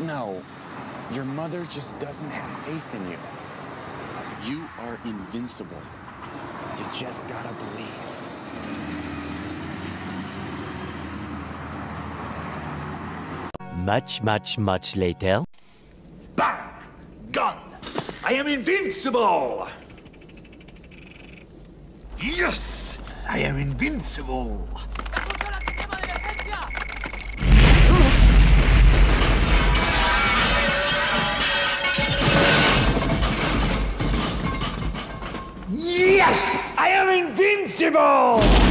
No, your mother just doesn't have faith in you. You are invincible. You just gotta believe. Much, much, much later. Bang! Gone! I am invincible! Yes! I am invincible! Yes! I am invincible!